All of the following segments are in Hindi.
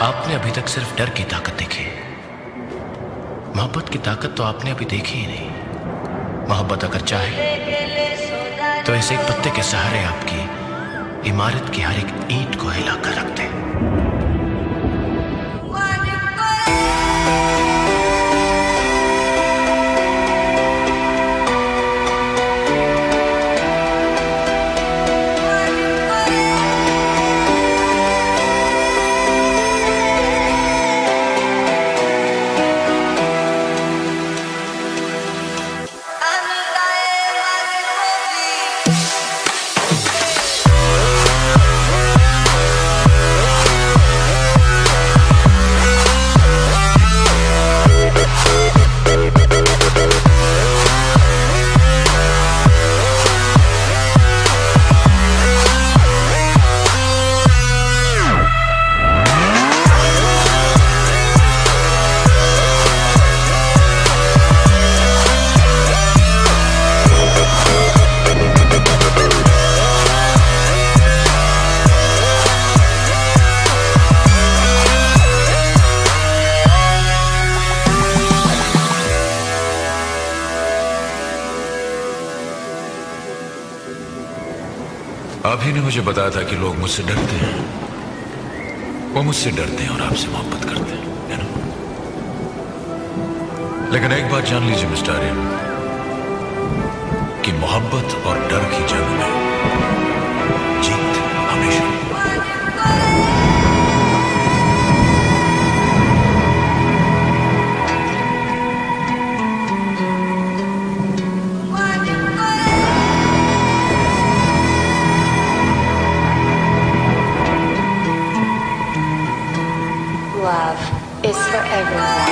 आपने अभी तक सिर्फ़ डर की ताकत देखी। मोहब्बत की ताकत तो आपने अभी देखी ही नहीं। मोहब्बत अगर चाहे तो ऐसे एक पत्ते के सहारे आपकी इमारत की हर एक ईंट को हिलाकर रख दे। आप ही ने मुझे बताया था कि लोग मुझसे डरते हैं। वो मुझसे डरते हैं और आपसे मोहब्बत करते हैं, है ना? लेकिन एक बात जान लीजिए, मिस्टर आर्यन, कि मोहब्बत और डर की जंग में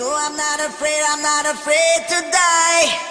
No, I'm not afraid, I'm not afraid to die.